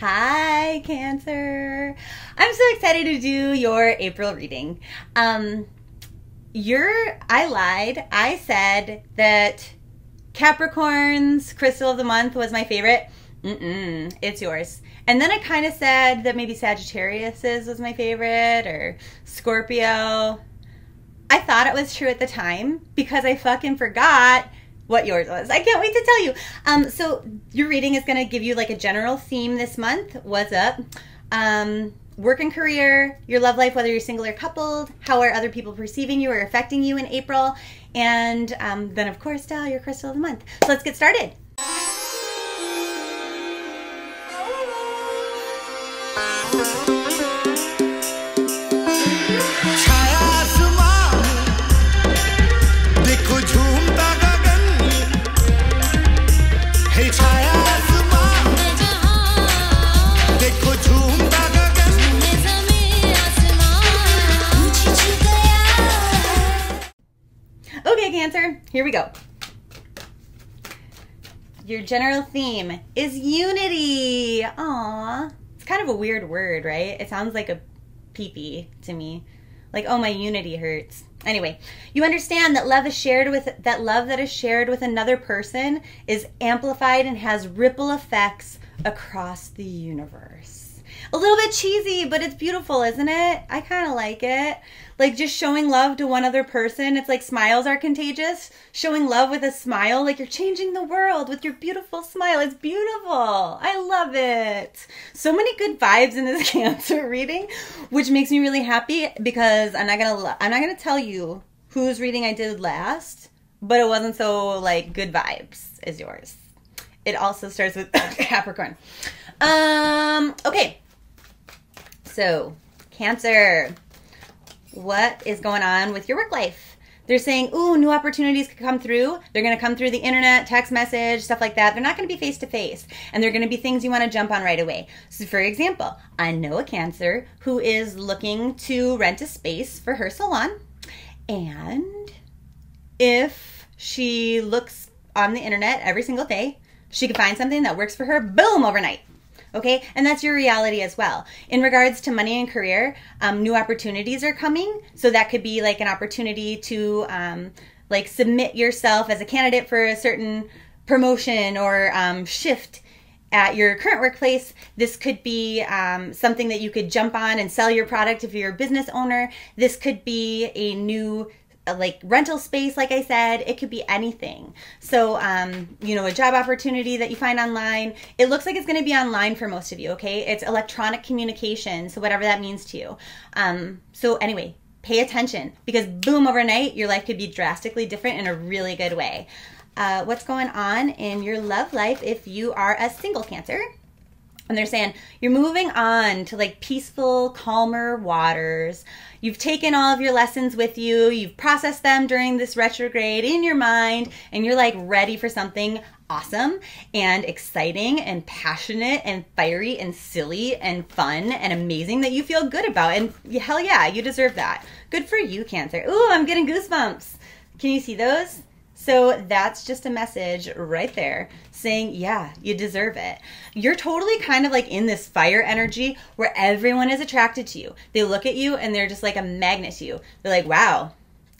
Hi, Cancer. I'm so excited to do your April reading. Um, you're, I lied. I said that Capricorn's crystal of the month was my favorite. Mm-mm, it's yours. And then I kind of said that maybe Sagittarius's was my favorite or Scorpio. I thought it was true at the time because I fucking forgot what yours was. I can't wait to tell you. Um, so your reading is going to give you like a general theme this month. What's up? Um, work and career, your love life, whether you're single or coupled, how are other people perceiving you or affecting you in April, and um, then of course, Dal, your crystal of the month. So let's get started. Cancer, here we go. Your general theme is unity. Aww. It's kind of a weird word, right? It sounds like a peepee to me. Like, oh, my unity hurts. Anyway, you understand that love is shared with that love that is shared with another person is amplified and has ripple effects across the universe a little bit cheesy, but it's beautiful, isn't it? I kind of like it. Like just showing love to one other person. It's like smiles are contagious. Showing love with a smile, like you're changing the world with your beautiful smile. It's beautiful. I love it. So many good vibes in this cancer reading, which makes me really happy because I'm not going to I'm not to tell you whose reading I did last, but it wasn't so like good vibes as yours. It also starts with Capricorn. Um, okay. So, Cancer, what is going on with your work life? They're saying, ooh, new opportunities could come through. They're going to come through the internet, text message, stuff like that. They're not going to be face to face. And they're going to be things you want to jump on right away. So, for example, I know a Cancer who is looking to rent a space for her salon. And if she looks on the internet every single day, she can find something that works for her, boom, overnight. Okay, and that's your reality as well. In regards to money and career, um, new opportunities are coming. So that could be like an opportunity to um, like submit yourself as a candidate for a certain promotion or um, shift at your current workplace. This could be um, something that you could jump on and sell your product if you're a business owner. This could be a new like rental space like i said it could be anything. So um, you know a job opportunity that you find online it looks like it's going to be online for most of you okay? It's electronic communication so whatever that means to you. Um, so anyway pay attention because boom overnight your life could be drastically different in a really good way. Uh, what's going on in your love life if you are a single cancer and they're saying you're moving on to like peaceful calmer waters You've taken all of your lessons with you, you've processed them during this retrograde in your mind, and you're like ready for something awesome and exciting and passionate and fiery and silly and fun and amazing that you feel good about. And hell yeah, you deserve that. Good for you, Cancer. Ooh, I'm getting goosebumps. Can you see those? So that's just a message right there saying, yeah, you deserve it. You're totally kind of like in this fire energy where everyone is attracted to you. They look at you and they're just like a magnet to you. They're like, wow,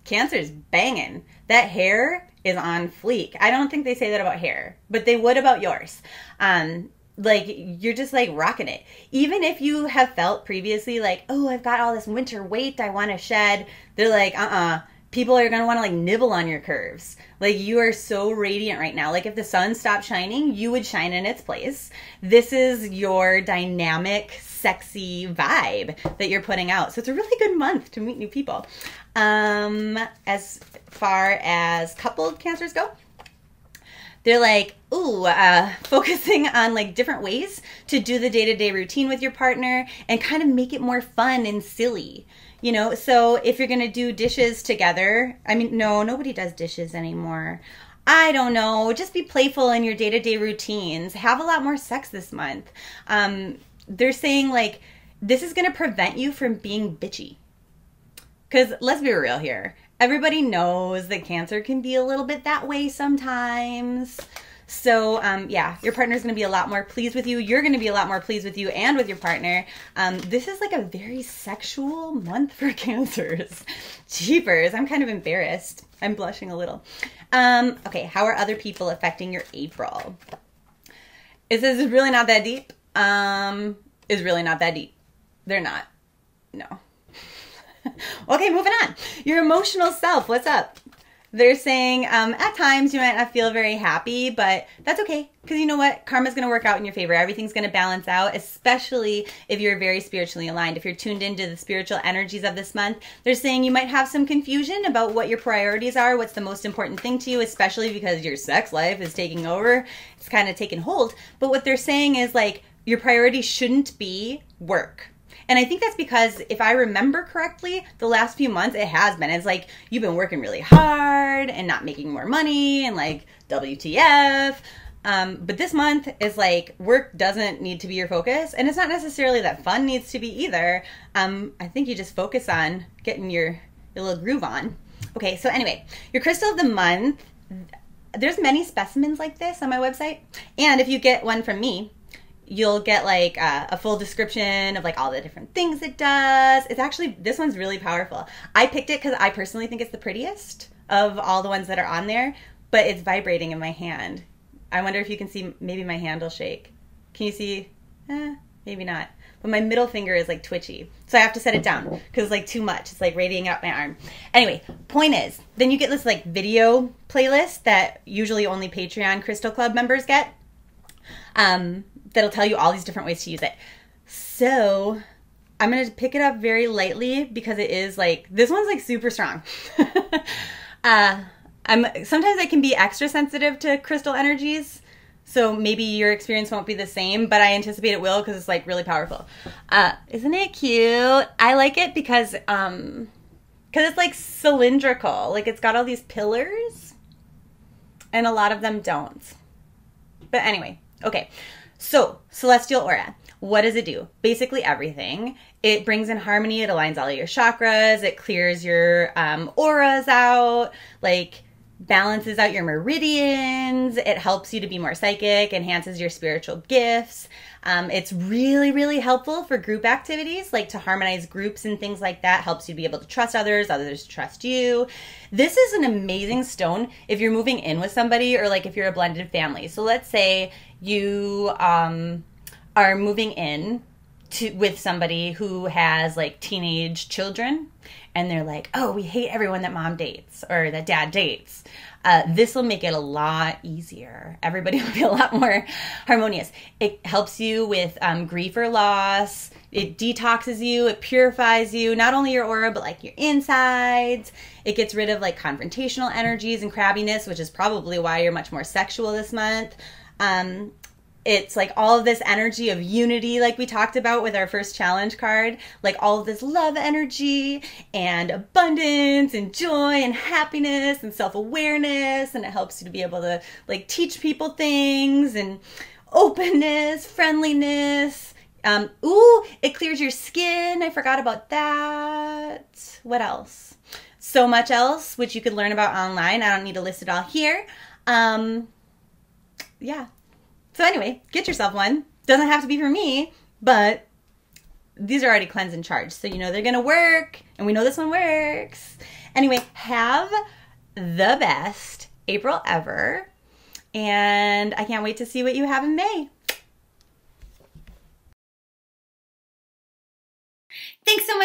cancer's banging. That hair is on fleek. I don't think they say that about hair, but they would about yours. Um, like you're just like rocking it. Even if you have felt previously like, oh, I've got all this winter weight I want to shed, they're like, uh uh-uh, uh people are going to want to like nibble on your curves. Like you are so radiant right now. Like if the sun stopped shining, you would shine in its place. This is your dynamic, sexy vibe that you're putting out. So it's a really good month to meet new people. Um, as far as coupled cancers go, they're like, ooh, uh, focusing on like different ways to do the day to day routine with your partner and kind of make it more fun and silly. You know so if you're gonna do dishes together i mean no nobody does dishes anymore. I don't know just be playful in your day-to-day routines. Have a lot more sex this month. Um, they're saying like this is gonna prevent you from being bitchy. Because let's be real here everybody knows that cancer can be a little bit that way sometimes So, um, yeah, your partner's going to be a lot more pleased with you. You're going to be a lot more pleased with you and with your partner. Um, this is like a very sexual month for cancers. Jeepers, I'm kind of embarrassed. I'm blushing a little. Um, okay, how are other people affecting your April? It says it's really not that deep. Um, is really not that deep. They're not. No. Okay, moving on. Your emotional self. What's up? They're saying um, at times you might not feel very happy, but that's okay because you know what? Karma's going to work out in your favor. Everything's going to balance out, especially if you're very spiritually aligned. If you're tuned into the spiritual energies of this month, they're saying you might have some confusion about what your priorities are, what's the most important thing to you, especially because your sex life is taking over. It's kind of taking hold. But what they're saying is like your priority shouldn't be work and I think that's because if I remember correctly, the last few months it has been. It's like you've been working really hard and not making more money and like WTF. Um, but this month is like work doesn't need to be your focus, and it's not necessarily that fun needs to be either. Um, I think you just focus on getting your, your little groove on. Okay, so anyway, your crystal of the month. There's many specimens like this on my website, and if you get one from me, you'll get like uh, a full description of like all the different things it does. It's actually this one's really powerful. I picked it because I personally think it's the prettiest of all the ones that are on there, but it's vibrating in my hand. I wonder if you can see. Maybe my hand will shake. Can you see? Eh, maybe not. But my middle finger is like twitchy, so I have to set it down because it's like too much. It's like radiating out my arm. Anyway, point is, then you get this like video playlist that usually only Patreon Crystal Club members get. Um, that'll tell you all these different ways to use it. So I'm gonna pick it up very lightly because it is like this one's like super strong. uh, I'm sometimes I can be extra sensitive to crystal energies, so maybe your experience won't be the same, but I anticipate it will because it's like really powerful. Uh, isn't it cute? I like it because um, because it's like cylindrical, like it's got all these pillars, and a lot of them don't. But anyway, okay. So, celestial aura. What does it do? Basically everything. It brings in harmony. It aligns all your chakras. It clears your um, auras out. Like balances out your meridians. It helps you to be more psychic, enhances your spiritual gifts. Um, it's really, really helpful for group activities, like to harmonize groups and things like that. Helps you to be able to trust others, others trust you. This is an amazing stone if you're moving in with somebody or like if you're a blended family. So let's say you um, are moving in to with somebody who has like teenage children and they're like, oh, we hate everyone that mom dates or that dad dates. Uh, this will make it a lot easier. Everybody will be a lot more harmonious. It helps you with um, grief or loss. It detoxes you. It purifies you. Not only your aura, but like your insides. It gets rid of like confrontational energies and crabbiness, which is probably why you're much more sexual this month. Um, it's like all of this energy of unity like we talked about with our first challenge card like all of this love energy and abundance and joy and happiness and self-awareness and it helps you to be able to like teach people things and openness friendliness. Um ooh it clears your skin. I forgot about that. What else? So much else which you could learn about online. I don't need to list it all here. Um yeah so anyway, get yourself one. Doesn't have to be for me, but these are already cleansed and charged. So you know they're to work, and we know this one works. Anyway, have the best April ever. And I can't wait to see what you have in May.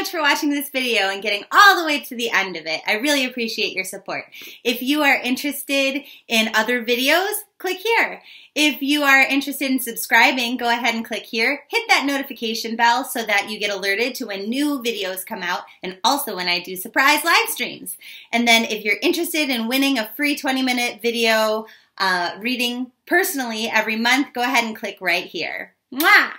Much for watching this video and getting all the way to the end of it. I really appreciate your support. If you are interested in other videos, click here. If you are interested in subscribing, go ahead and click here. Hit that notification bell so that you get alerted to when new videos come out and also when I do surprise live streams. And then if you're interested in winning a free 20 minute video uh, reading personally every month, go ahead and click right here. Mwah!